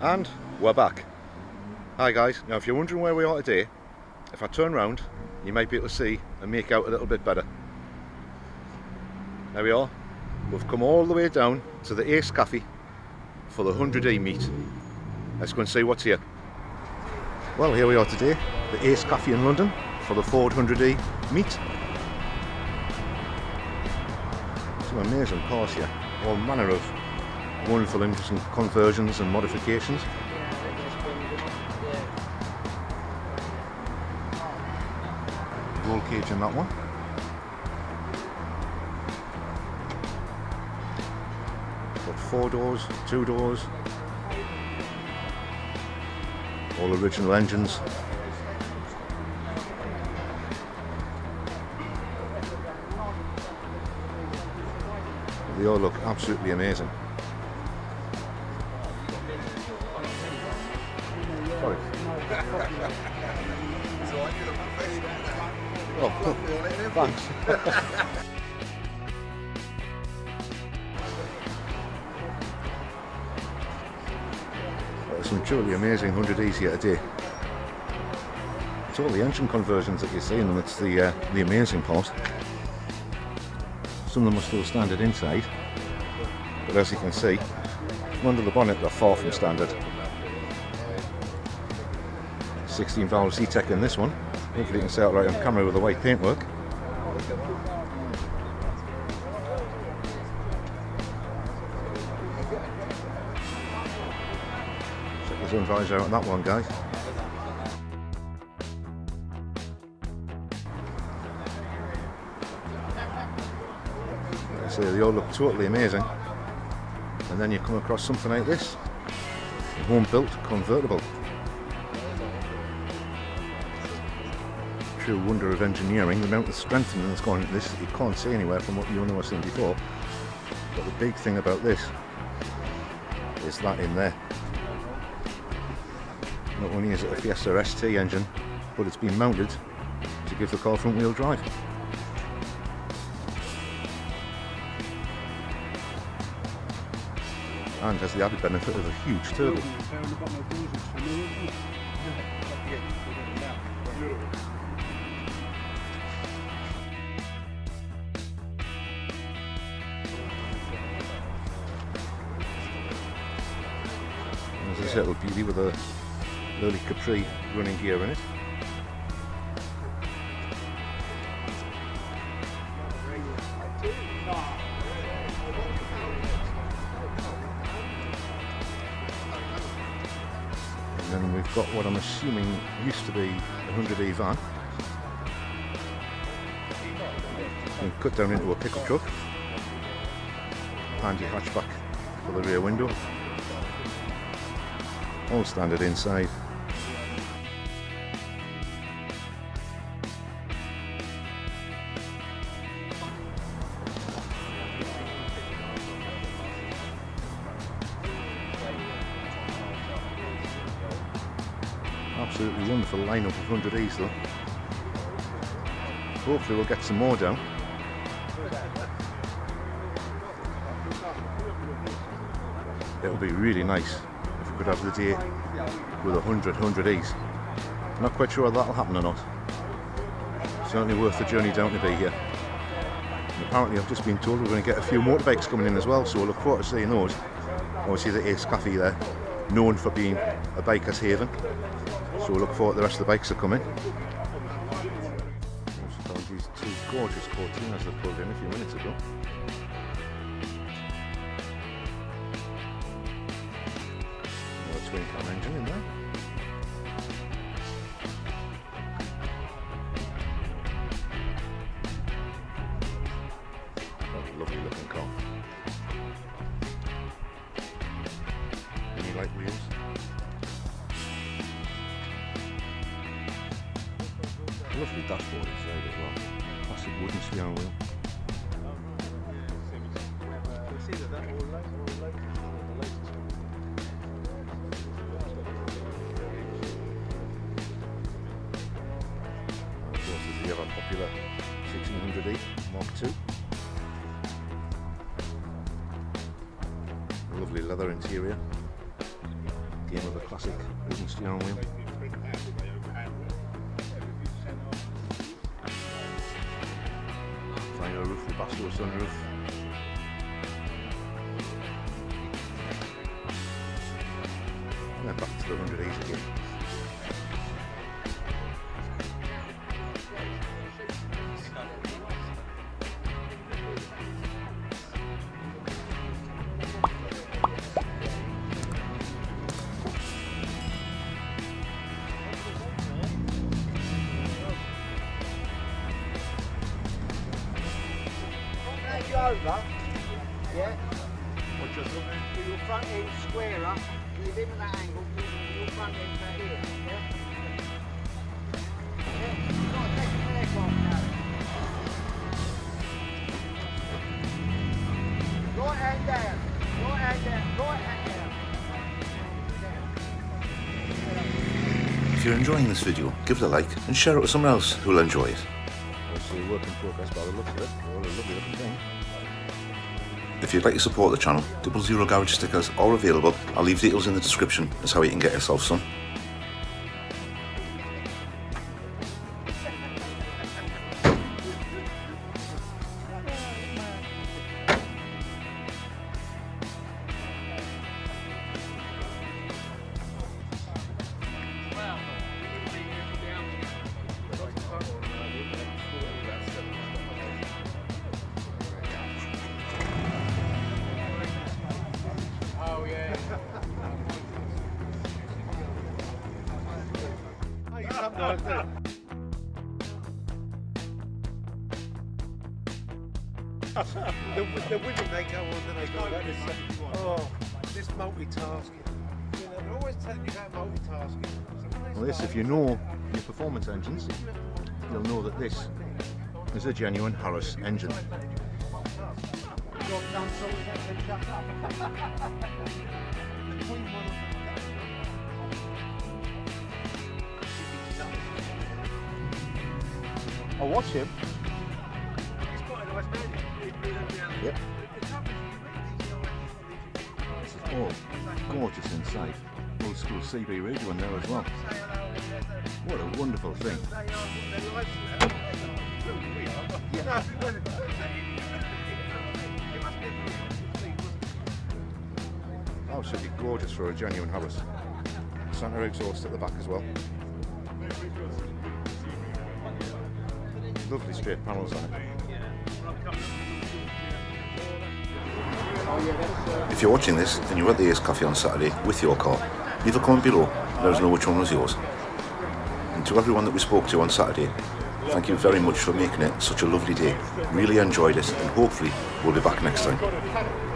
And we're back. Hi guys, now if you're wondering where we are today, if I turn round, you might be able to see and make out a little bit better. There we are. We've come all the way down to the Ace Cafe for the 100E meet. Let's go and see what's here. Well, here we are today, the Ace Cafe in London for the Ford 100E meet. Some amazing cars here, all manner of wonderful interesting conversions and modifications. Roll cage in that one. Got four doors, two doors, all original engines. They all look absolutely amazing. Oh, thanks. Some truly amazing 100Es here today. It's all the engine conversions that you see in them, it's the, uh, the amazing part. Some of them are still standard inside, but as you can see, under the bonnet they're far from standard. 16 valve Zetec in this one. Hopefully you can see it right on camera with the white paintwork. Check the sun visor on that one guys. I say, they all look totally amazing. And then you come across something like this. Home built convertible. Wonder of engineering, the amount of strengthening that's gone into this you can't see anywhere from what you know I've seen before. But the big thing about this is that in there. Not only is it a Fiesta ST engine, but it's been mounted to give the car front wheel drive. And has the added benefit of a huge turbo. There's little beauty with a Lily Capri running gear in it. And then we've got what I'm assuming used to be a 100E van. Been cut down into a pickup truck. Handy hatchback for the rear window. All standard inside. Absolutely wonderful lineup of 100Es though. Hopefully we'll get some more down. It'll be really nice could have the day with 100 100Es. Not quite sure whether that'll happen or not. Certainly worth the journey down to be here. And apparently I've just been told we're going to get a few motorbikes coming in as well, so look forward to seeing those. Obviously the Ace Cafe there, known for being a biker's haven. So we'll look forward to the rest of the bikes come in. Also found these two gorgeous Cortinas that pulled in a few minutes ago. Lovely dashboard inside as well. Classic wooden steering wheel. Of course the ever popular 1600E Mark II. Lovely leather interior. again with a classic Livingston on wheel. Final roof, the Basco sunroof. And then back to the 100 again. Over, yeah? Or just with your front end squarer, with him at that angle, with your front end back here, yeah? Yeah, you've got to take an aircraft now. Right hand down, right hand down, right hand down. If you're enjoying this video, give it a like and share it with someone else who'll enjoy it. Obviously a work in progress by the looks of it. All a lovely looking thing. If you'd like to support the channel, Double Zero Garage stickers are available. I'll leave details in the description as how you can get yourself some. The, the women they go on and they go. Oh, this multitasking. They're always telling you about multitasking. Well this, if you know your performance engines, you'll know that this is a genuine Harris engine. I'll watch him. Yep. Oh, gorgeous inside. Old school CB radio in there as well. What a wonderful thing. Absolutely oh, gorgeous for a genuine Harris. Santa exhaust at the back as well. Lovely straight panels on it. If you're watching this and you were at the Ace Cafe on Saturday with your car, leave a comment below let us know which one was yours. And to everyone that we spoke to on Saturday, thank you very much for making it such a lovely day. Really enjoyed it and hopefully we'll be back next time.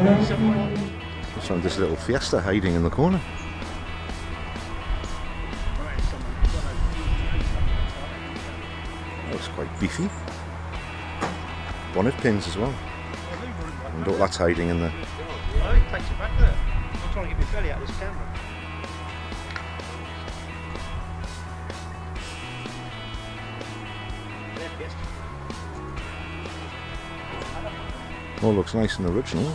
Found this little Fiesta hiding in the corner. That looks quite beefy. Bonnet pins as well. And all that's hiding in there. Think it takes you back there. I'm trying to get my belly out of this camera. All looks nice and original,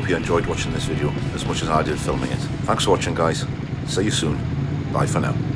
hope you enjoyed watching this video as much as I did filming it. Thanks for watching guys. See you soon. Bye for now.